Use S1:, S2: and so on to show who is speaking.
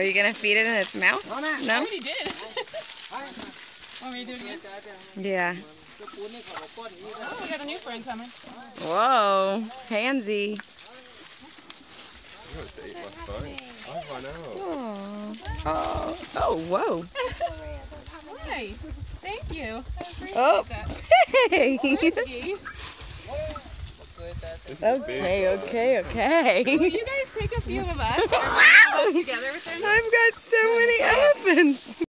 S1: Are you gonna feed it in its mouth?
S2: I
S1: No?
S2: already did. Want me to do it again?
S1: Yeah.
S2: Oh, we got a new friend coming.
S1: Whoa. Handsy.
S3: I'm gonna say my phone. Oh, I know.
S1: Oh. Oh. Oh, whoa.
S2: Hi. Thank you. I appreciate
S1: Oh.
S2: that.
S1: Hey.
S2: Risky.
S3: This is
S1: Okay,
S3: uh,
S1: okay, okay.
S2: Will you guys take a few of us? Are we all together with them?
S1: I've got so many elephants.